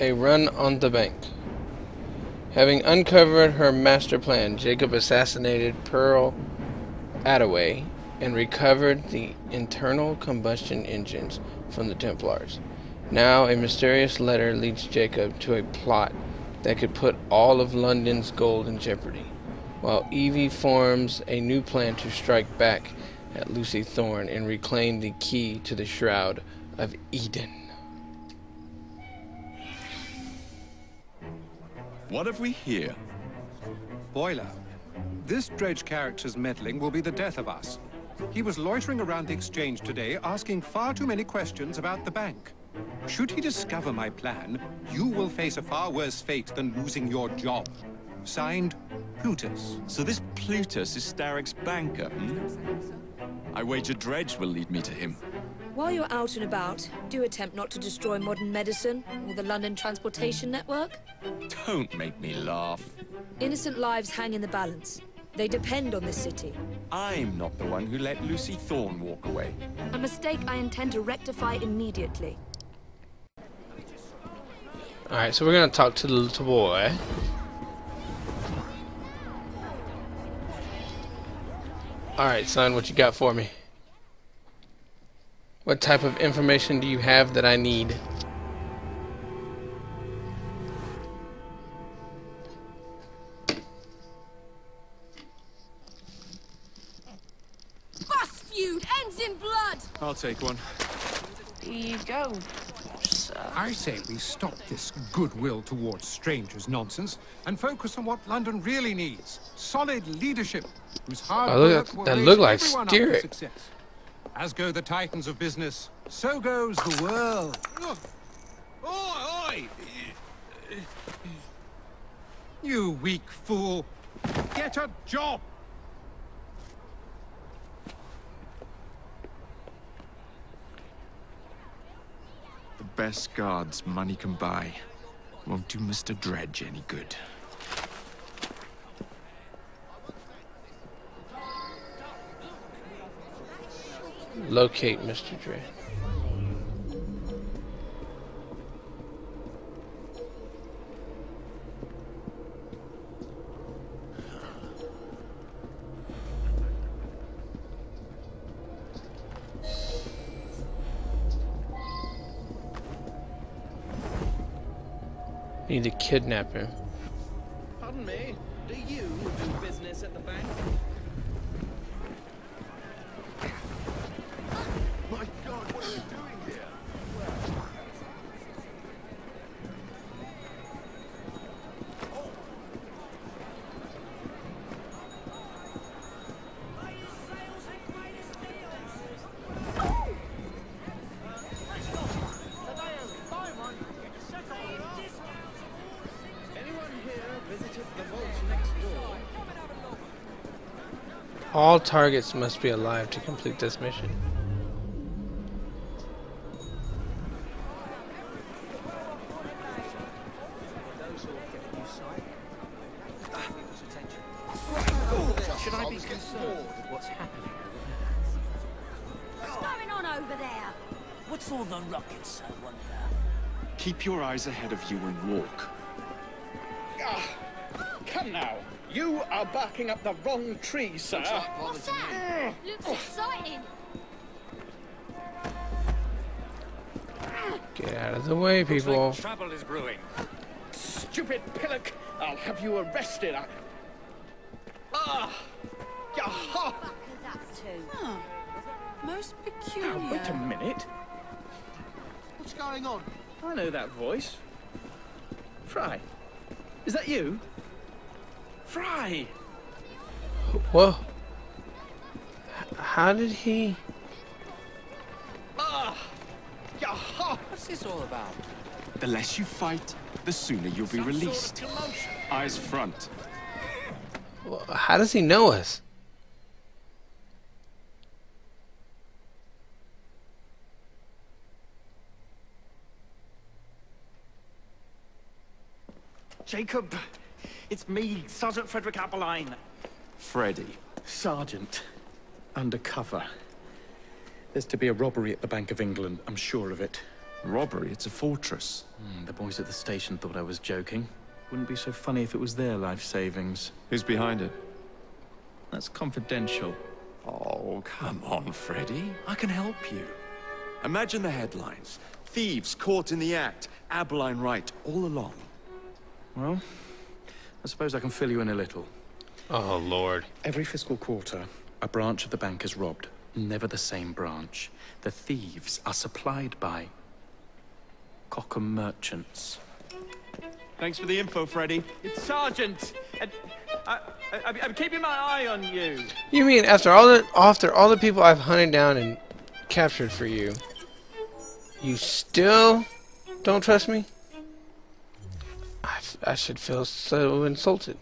A run on the bank. Having uncovered her master plan, Jacob assassinated Pearl Attaway and recovered the internal combustion engines from the Templars. Now, a mysterious letter leads Jacob to a plot that could put all of London's gold in jeopardy, while Evie forms a new plan to strike back at Lucy Thorne and reclaim the key to the Shroud of Eden. What have we here? Boiler, this Dredge character's meddling will be the death of us. He was loitering around the exchange today, asking far too many questions about the bank. Should he discover my plan, you will face a far worse fate than losing your job. Signed, Plutus. So this Plutus is Starrick's banker, hmm? I wager Dredge will lead me to him. While you're out and about, do attempt not to destroy modern medicine or the London transportation network. Don't make me laugh. Innocent lives hang in the balance. They depend on this city. I'm not the one who let Lucy Thorne walk away. A mistake I intend to rectify immediately. Alright, so we're gonna talk to the little boy. Alright, son, what you got for me? What type of information do you have that I need? Bus feud ends in blood! I'll take one. Here you go, sir. I say we stop this goodwill towards strangers nonsense and focus on what London really needs. Solid leadership, whose hard Oh, look work at- will that raise look like everyone up to Starrick. success. As go the titans of business, so goes the world. Oi! You weak fool. Get a job! The best guards money can buy won't do Mr. Dredge any good. Locate Mr. Dre. Need to kidnap him. Pardon me, do you do business at the bank? All targets must be alive to complete this mission. Should I be concerned what's going on over there? What's all the ruckus, I wonder? Keep your eyes ahead of you and walk. Ah, come now. You are barking up the wrong tree, sir. What's that? Looks exciting. Get out of the way, people. trouble is brewing. Stupid pillock. I'll have you arrested. I... Ah! Yaha! Fuckers up to. Huh. Most peculiar. Now, wait a minute. What's going on? I know that voice. Frye. Is that you? Frye! Whoa. How did he? Ah! What's this all about? The less you fight, the sooner you'll be Some sort of released. Eyes front. wh- How does he know us? Jacob, it's me, Sergeant Frederick Abberline. Freddy. Sergeant, undercover. There's to be a robbery at the Bank of England, I'm sure of it. Robbery, it's a fortress. Hmm, the boys at the station thought I was joking. Wouldn't be so funny if it was their life savings. Who's behind it? That's confidential. Oh, come on, Freddy. I can help you. Imagine the headlines. Thieves caught in the act. Abberline right, all along. Well, I suppose I can fill you in a little. Oh, Lord. Every fiscal quarter, a branch of the bank is robbed. Never the same branch. The thieves are supplied by Cockham merchants. Thanks for the info, Freddy. It's Sergeant. And I, I, I'm keeping my eye on you. You mean after all the after all the people I've hunted down and captured for you, you still don't trust me? I, I should feel so insulted.